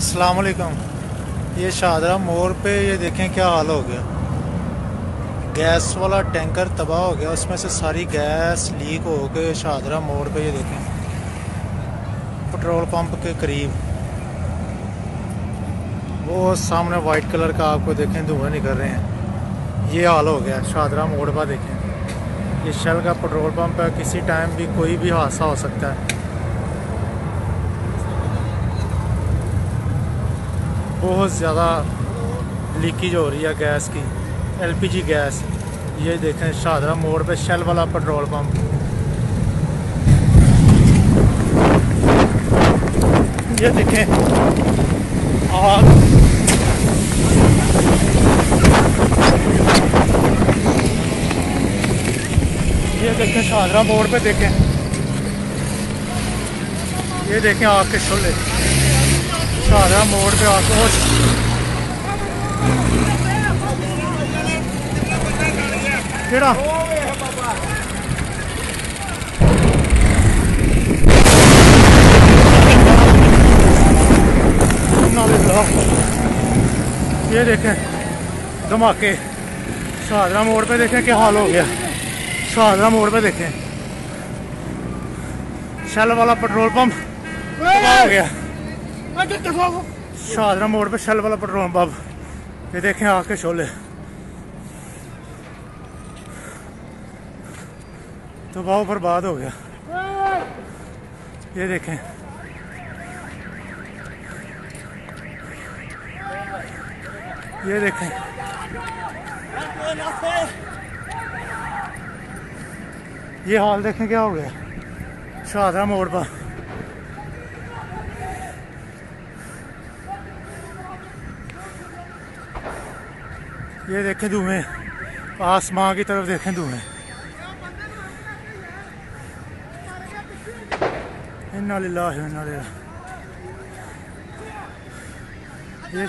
असलकम ये शाहदरा मोड़ पे ये देखें क्या हाल हो गया। गैस वाला टैंकर तबाह हो गया, उसमें से सारी गैस लीक हो के शाहदरा मोड़ पे ये देखें। पेट्रोल पंप के करीब। वो सामने वाइट कलर का आपको देखें, धुआँ निकल रहे हैं। ये हाल हो गया शाहदरा मोड़ पर देखें। ये शल का पेट्रोल पंप है, किसी टाइम भी कोई भी हादसा हो सकता है। बहुत ज़्यादा लीकेज हो रही है गैस की एलपीजी गैस ये देखें शाहदरा मोड़ पे शेल वाला पेट्रोल पंप ये देखें, आग. ये देखें शाहदरा मोड़ पे देखें. ये देखें, आग के शोले शाहरा मोड़ पे आके केड़ा? ये देखें, धमाके। शाहदरा मोड़ पे देखें क्या हाल हो गया। शाहदरा मोड़ पे देखें। शल वाला पेट्रोल पंप हो गया। शाहदरा मोड़ पे शल वाला पेट्रोल पंप ये देखें आके शोले। तो बहुत बर्बाद हो गया। ये देखें। ये देखें। ये हाल देखें, क्या हो गया? शाहदरा मोड़ पर। ये देखें धुएं आसमां की तरफ देखें धुएं इन्ना लिल्लाह इन्ना ये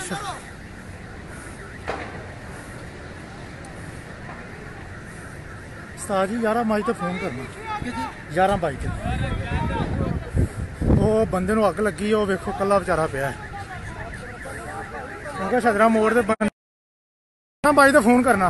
उस्ताद जी ग्यारह मई तो फोन करना ग्यारह बाई ते ਉਹ ਬੰਦੇ ਨੂੰ ਅੱਗ ਲੱਗੀ ਉਹ ਵੇਖੋ ਕੱਲਾ ਵਿਚਾਰਾ ਪਿਆ ਕਿਉਂਕਿ ਛਦਰਾ ਮੋੜ ਤੇ हाँ भाई तो फ़ोन करना।